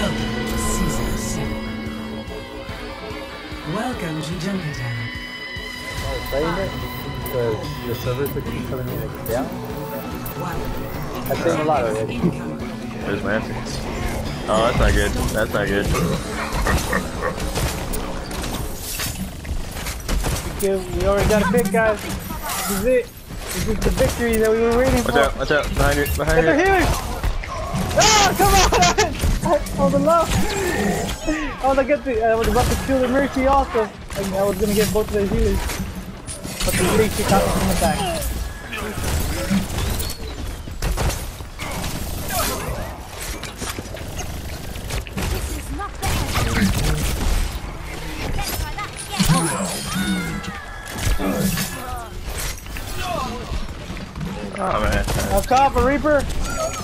Welcome to Season 7. Welcome to Junkertown. Oh, playing it the servers are keep telling me like down. I've seen a lot already. Incoming. There's Nancy. Oh, that's not good. That's not good. We, we already got a pick, guys. This is it. This is the victory that we were waiting Watch for. Watch out, watch out. Behind you, behind the you. healers! Ah, come on! I was love. I was, get the, I was about to kill the Mercy also. And I was gonna get both of the healers. But the leech got me from the back. This is not the end. Let's try that Oh man. Up top, a Reaper.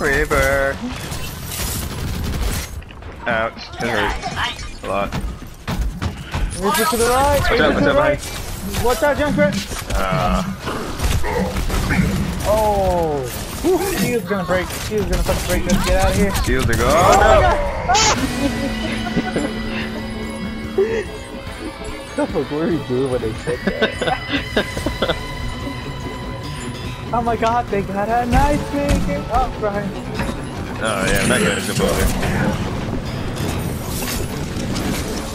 Reaper. Ouch. It hurts. A lot. Reaper to the right. Watch out, to watch the out right. Watch out, Junkrat. Ah. Oh. Whew, She was gonna break. She was gonna fucking break. Let's get out of here. shields are gone. What the fuck were you doing when they said that? oh my god, they got a nice big. Oh, Brian. Oh yeah, I'm not gonna jump over.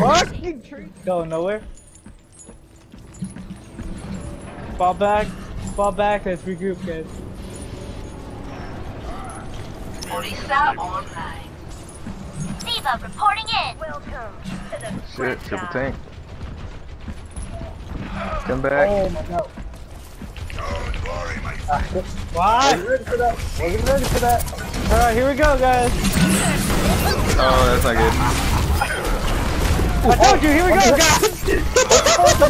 Fucking tree. Going nowhere. Fall back. Fall back. Let's regroup, guys. Orisa online. D.Va reporting in. Welcome to the Shit, triple tank. Come back. Oh my god. Ah, Why? Wasn't ready for that. Wasn't ready for that. Alright, here we go, guys. Oh, that's not good. I told you, here we go, oh, guys. Oh,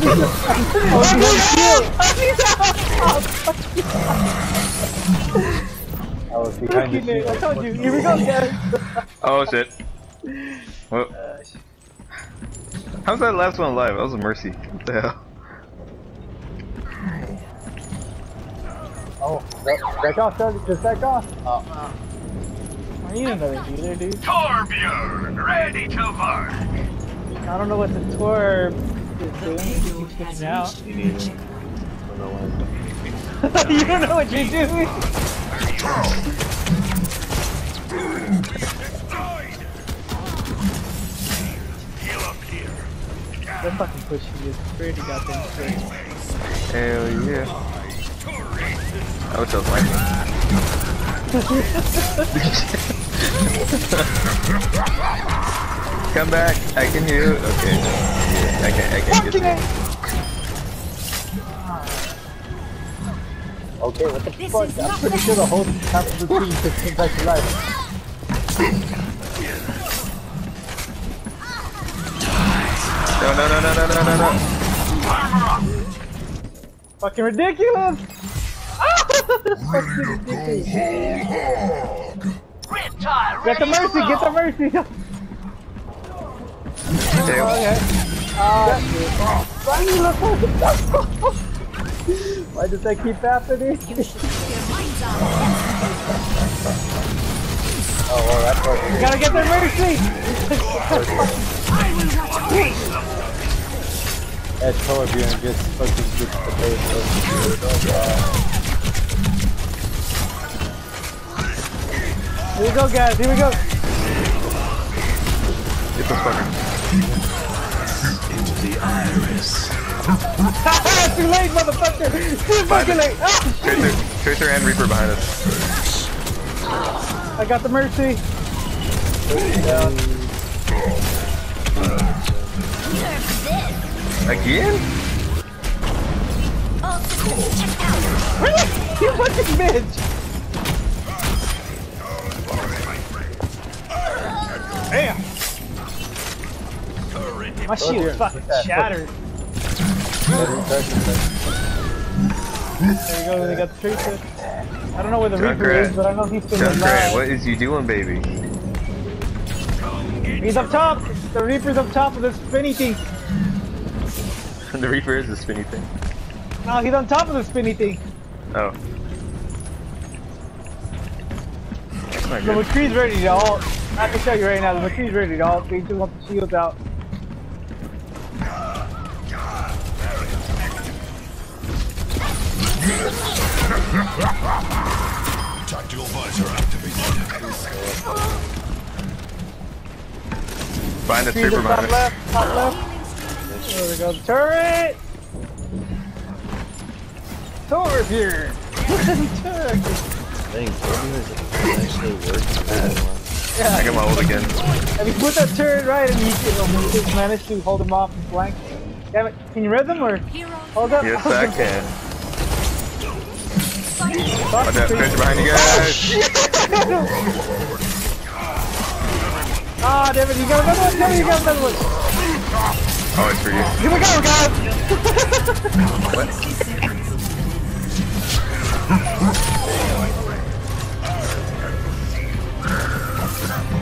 I was behind the I told you, here we go, guys. Oh shit. Well, how's that last one alive? That was a mercy. What the hell? Oh, back, back off, Doug. Just back off. Oh. I need another healer, dude. Torbjorn, ready to work. I don't know what the tour is doing. It Payload keeps has switching out. reached the chip. you don't know what you're doing. Heal. They're fucking pushing you. Pretty goddamn straight. Hell yeah. I wish I was like Come back. I can hear you. Okay. I can. I can get Fucking you. Okay, what the This fuck? I'm pretty sure the whole half of the team just came back to life. No, no, no, no, no, no, no, no. Fucking ridiculous! Fucking ridiculous. RIP-Tire, Get the mercy, get the mercy! Okay. Okay. Ah. Why you look like Why does that keep happening? oh, well, that's what you gotta get the mercy! That Torbjorn just fucking gets the base Here we go, guys, here we go! Get this fucker. Too late, motherfucker! Too fucking late! Ah, Tracer, and Reaper behind us. I got the mercy! Again? Really? You fucking bitch! Damn! My Oh, shield fucking Look shattered. There you go, they got the tracer. I don't know where the Reaper Junkrat. is, but I know he's still Junkrat, alive. what is you doing, baby? He's up top! The Reaper's up top of this spinny thing. the Reaper is a spinny thing. No, he's on top of the spinny thing. Oh. The good. McCree's ready to ult. I can tell you right now, the McCree's ready to ult. They just want the shields out. Tactical visor activated. Find a McCree's super up top left, top left. There we go. Turret! Turret here! Turret! Dang, Toby is actually working. I got my ult again. If you put that turret right and you can you just manage to hold him off and flank. Damn it, can you res them or hold up? Yes, I can. Fuck, Watch out, Chris. Chris behind you guys. Oh, shit. Ah, damn it, you got another one? Damn it, you got another one. Oh, it's for you. Here we go, guys! 60 seconds.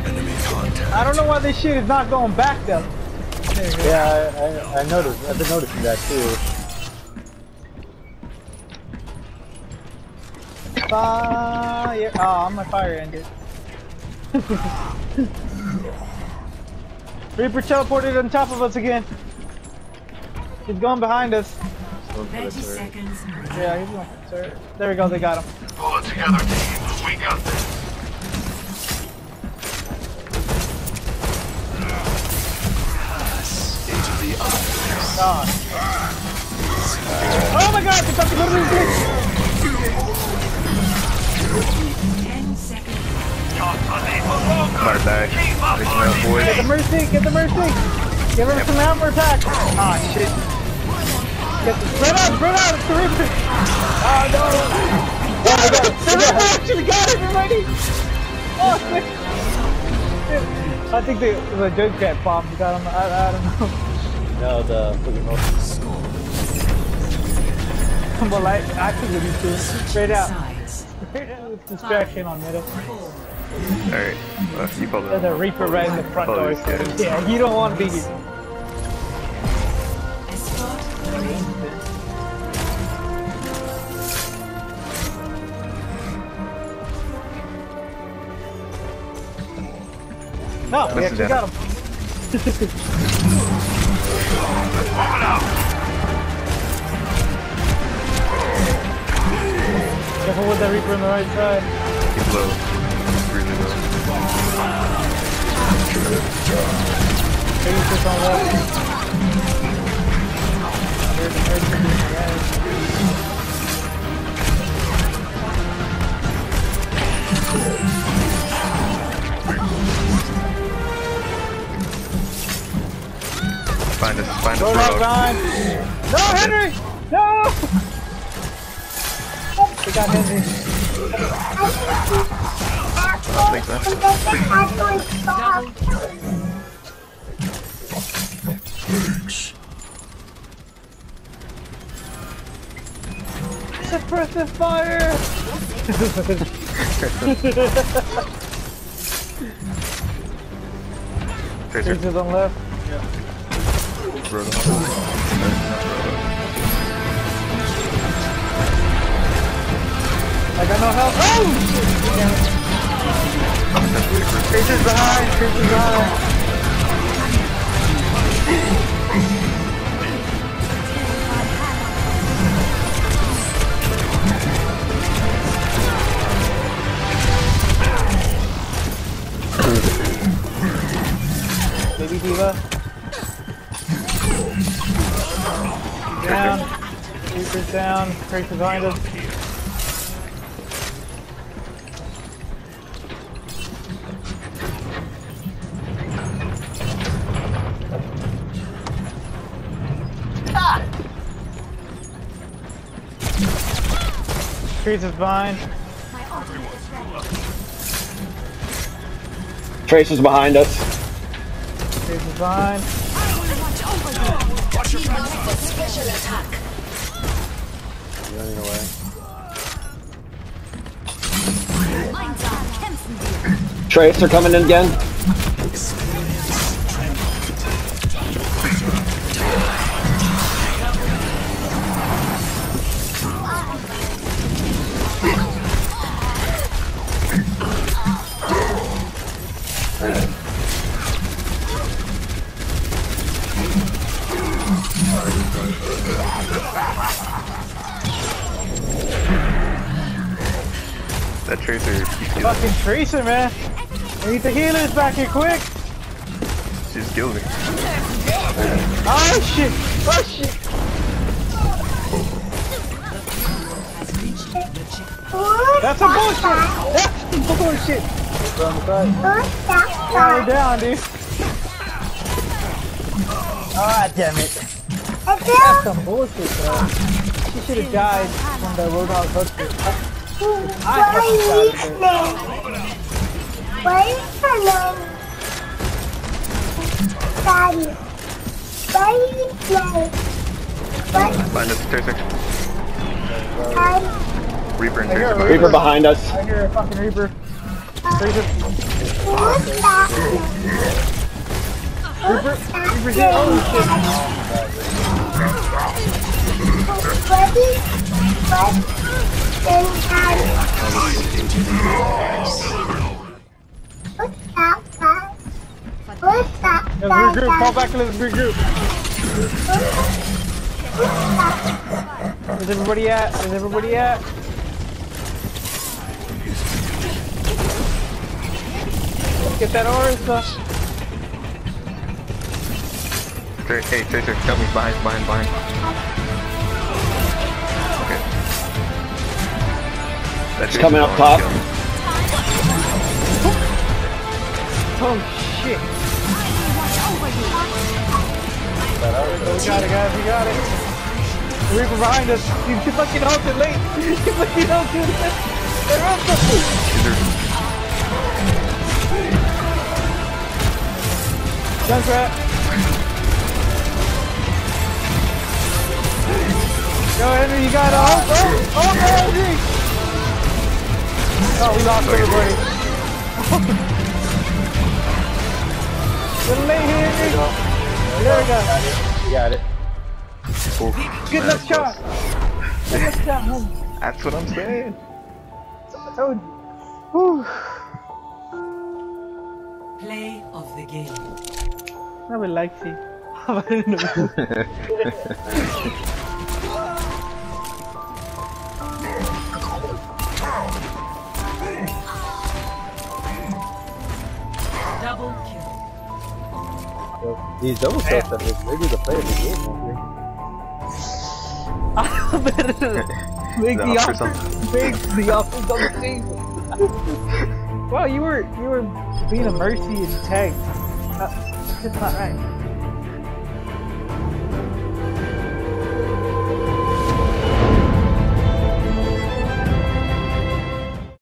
Enemy contact. I don't know why this shit is not going back though. There you go. Yeah, I, I, I noticed. I've been noticing that too. Fire! Oh, I'm a fire ended. Reaper teleported on top of us again. He's going behind us. Going for the 30 turret. seconds. Yeah, he's going. Sir. There we go. They got him. Pull it together, team. We got this. Into the eye. God. Oh my God! They fucking literally did. 10 seconds. About to die. There's Get the mercy! Get the mercy! Give her some hammer attack! Ah shit! Get the spread out! Spread out! It's the Reaper! Oh no! Oh my god! The Reaper actually got everybody! Oh shit! I think the the joke cat bombs got him. I, I don't know. No, the fucking but like actually these two straight out. Sides. Straight out with distraction on middle. Alright. Well, you follow There's a Reaper right in the front door. Follow these guys. Yeah, you don't want to be here. Escort green. No, we actually got him. Careful with that Reaper on the right side. He's low. He's really low. Maybe just on left. Here's the Reaper on the right. Find us. Find Go us. left Bro. behind. No, Henry! No! They got Henry. Thanks, man. Suppressive fire! Tracer. Tracer's on left. Roadhog. I got no help. Oh! Tracer's behind. Tracer's behind. Baby D.Va. Down. Reaper's down. Tracer's behind us. Trees is fine. My ultimate is ready. Trace is behind us. Trees is fine. Running away. Einsam kämpfen wir. Trace are coming in again. That tracer, Fucking Tracer, man. We need the healers back here quick. she just killed me. Oh shit! Oh shit! That's some bullshit! That's some bullshit! Fire down, dude. Ah, damn it. That's some bullshit, bro. She should have died when the Roadhog hooked her. I fucking died, dude. Why is her name? Daddy. Why is his name? What Find us, tracer. time? Reaper and I tracer. a Reaper behind us. I hear a fucking Reaper. Tracer. Who's that? Reaper. Reaper's here. Oh shit. What is that Let's guy? regroup. Fall back and let's regroup. Where's everybody at? Where's everybody at? Get that aura stuff. Hey, tracer, help me behind, behind, behind. That tracer's coming up going, top. Oh shit. We got it, guys. We got it. The Reaper behind us. You you fucking ulted late. You fucking ulted late. They're up Is Junkrat. Go Henry, you got it. Oh, oh, oh, Henry. Oh, we lost everybody. Little late here, Henry. There we go. You got it. Oof, Good man, luck that's shot. Good luck shot, homie. That's what I'm saying. I told you. Whew. Play of the game. I would like to. I don't know. Well, these double kills are just maybe the play of the game. I better make The the offer's offer. Make the offers on the table. well, you were you were being a mercy and tagged. Uh, it's just not right.